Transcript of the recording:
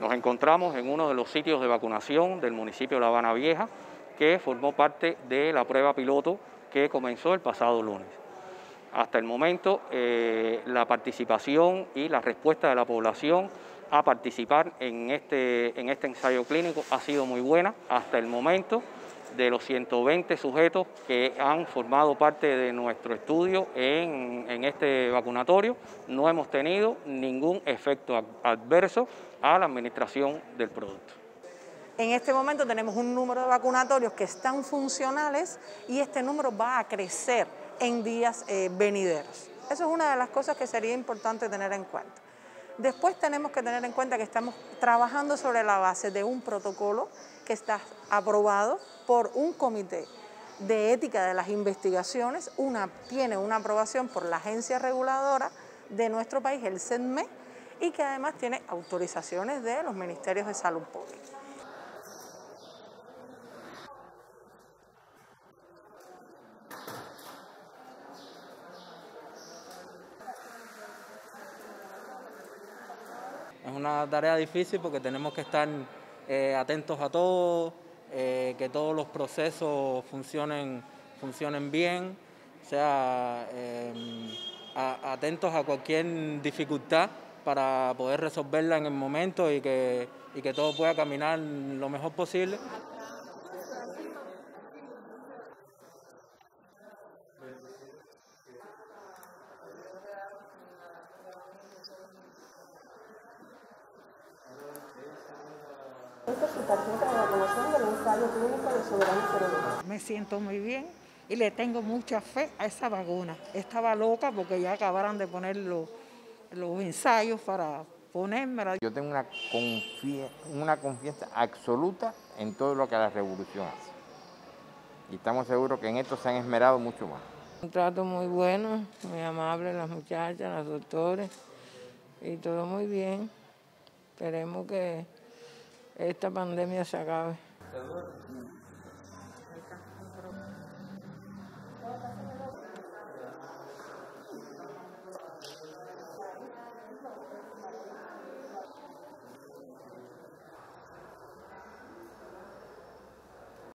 Nos encontramos en uno de los sitios de vacunación del municipio de La Habana Vieja, que formó parte de la prueba piloto que comenzó el pasado lunes. Hasta el momento, eh, la participación y la respuesta de la población a participar en este, en este ensayo clínico ha sido muy buena. Hasta el momento, de los 120 sujetos que han formado parte de nuestro estudio en, en, este vacunatorio, no hemos tenido ningún efecto adverso a la administración del producto. En este momento tenemos un número de vacunatorios que están funcionales y este número va a crecer en días eh, venideros. Eso es una de las cosas que sería importante tener en cuenta. Después tenemos que tener en cuenta que estamos trabajando sobre la base de un protocolo que está aprobado por un comité de ética de las investigaciones, una, tiene una aprobación por la agencia reguladora de nuestro país, el CENME, y que además tiene autorizaciones de los ministerios de salud pública. Es una tarea difícil porque tenemos que estar eh, atentos a todo, eh, que todos los procesos funcionen, funcionen bien, o sea, eh, atentos a cualquier dificultad para poder resolverla en el momento y que, y que todo pueda caminar lo mejor posible. Su tarjeta de vacunación del ensayo clínico de Soberano Me siento muy bien y le tengo mucha fe a esa vacuna. Estaba loca porque ya acabaron de poner los, los ensayos para ponérmela. Yo tengo una, una confianza absoluta en todo lo que la revolución hace. Y estamos seguros que en esto se han esmerado mucho más. Un trato muy bueno, muy amable las muchachas, los doctores y todo muy bien. Esperemos que esta pandemia se acabe.